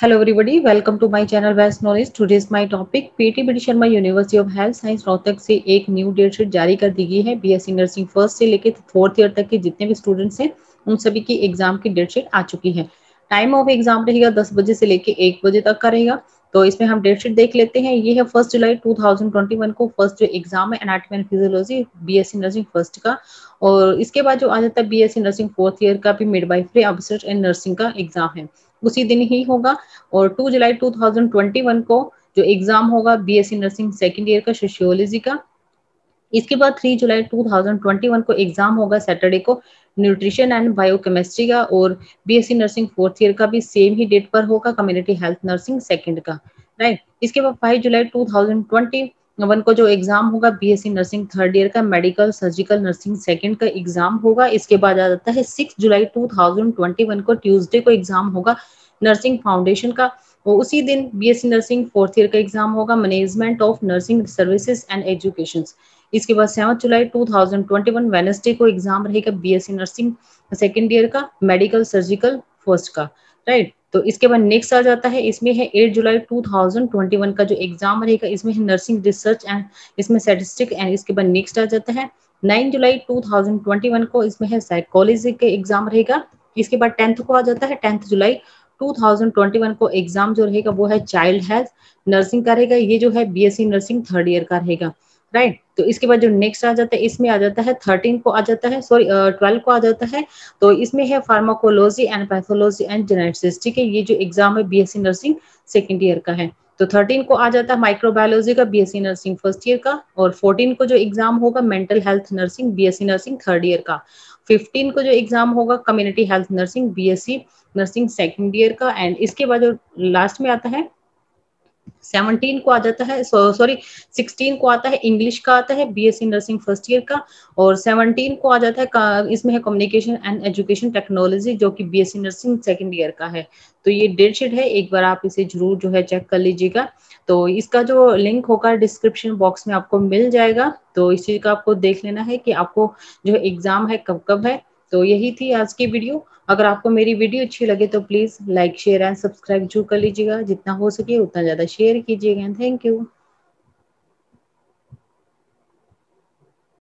Hello everybody, welcome to my channel West Knowledge. Today's my topic. PT B Sharma university of health science Rohtak से एक new date sheet जारी कर दी गई है BSc nursing first से लेकर fourth year तक के जितने भी स्टूडेंट्स हैं उन सभी की एग्ज़ाम की डेट शीट आ चुकी है। टाइम ऑफ़ एग्ज़ाम रहेगा दस बजे से लेकर एक बजे तक का रहेगा। तो इसमें हम डेट शीट देख लेते हैं। ये है फ़र्स्ट जुलाई 2021 को फ़र्स्ट जो एग्ज़ाम है anatomy and physiology BSc nursing first का। और इसके बाद जो आ जाता है बीएससी नर्सिंग फोर्थ ईयर का भी मिडवाइफरी ऑब्स्टेट एंड नर्सिंग का एग्ज़ाम है। उसी दिन ही होगा और 2 जुलाई 2021 को जो एग्ज़ाम होगा बीएससी नर्सिंग सेकेंड ईयर का सोशियोलॉजी का, इसके बाद 3 जुलाई 2021 को एग्ज़ाम होगा सैटरडे को न्यूट्रिशन एंड बायोकेमिस्ट्री का और बीएससी नर्सिंग फोर्थ ईयर का भी सेम ही डेट पर होगा कम्युनिटी हेल्थ नर्सिंग सेकंड का राइट इसके बाद 5 जुलाई 2020 वन को जो एग्ज़ाम होगा बीएससी नर्सिंग थर्ड ईयर का मेडिकल सर्जिकल नर्सिंग सेकंड का एग्ज़ाम होगा। इसके बाद आ जाता है सिक्स जुलाई 2021 को ट्यूसडे को एग्ज़ाम होगा नर्सिंग फाउंडेशन का। उसी दिन बीएससी नर्सिंग फोर्थ ईयर का एग्ज़ाम होगा management of nursing services and education इसके बाद सेवन जुलाई 2021 वेनसडे को एग्ज़ाम रहेगा बीएससी नर्सिंग सेकेंड ईयर का मेडिकल सर्जिकल फ़र्स्ट का। राइट तो इसके बाद नेक्स्ट आ जाता है, इसमें है 8 जुलाई 2021 का जो एग्ज़ाम रहेगा, इसमें है नर्सिंग रिसर्च एंड इसमें स्टेटिस्टिक एंड इसके बाद नेक्स्ट आ जाता है। 9 जुलाई 2021 को इसमें है साइकोलॉजी का एग्ज़ाम रहेगा, इसके बाद टेंथ को आ जाता है टेंथ जुलाई 2021 को एग्ज़ाम जो रहेगा वो है चाइल्ड हेल्थ नर्सिंग का रहेगा, ये जो है बीएससी नर्सिंग थर्ड ईयर का रहेगा। Right right? तो इसके बाद जो नेक्स्ट आ जाता है, इसमें आ जाता है थर्टीन को आ जाता है सॉरी ट्वेल्व को आ जाता है। तो इसमें है pharmacology and pathology and genetics ठीक है? ये जो एग्ज़ाम है बीएससी नर्सिंग सेकेंड ईयर का है। तो थर्टीन को आ जाता है माइक्रोबायोलॉजी का बीएससी नर्सिंग फ़र्स्ट ईयर का, और फोर्टीन को जो एग्ज़ाम होगा mental health nursing BSc nursing third year का। फिफ्टीन को जो एग्ज़ाम होगा community health nursing BSc nursing second year का। एंड इसके बाद जो लास्ट में आता है सेवनटीन को आ जाता है सॉरी सिक्सटीन को आता है, इंग्लिश का आता है बीएससी नर्सिंग फ़र्स्ट ईयर का, और सेवनटीन को आ जाता है इसमें है कम्युनिकेशन एंड एजुकेशन टेक्नोलॉजी जो कि बीएससी नर्सिंग सेकंड ईयर का है। तो ये डेट शीट है, एक बार आप इसे ज़रूर जो है चेक कर लीजिएगा। तो इसका जो लिंक होगा डिस्क्रिप्शन बॉक्स में आपको मिल जाएगा। तो इस चीज़ का आपको देख लेना है कि आपको जो एग्ज़ाम है कब कब है तो यही थी आज की वीडियो। अगर आपको मेरी वीडियो अच्छी लगे तो please like, share and subscribe ज़रूर कर लीजिएगा। जितना हो सके उतना ज़्यादा शेयर कीजिएगा। Thank you.